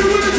Everybody!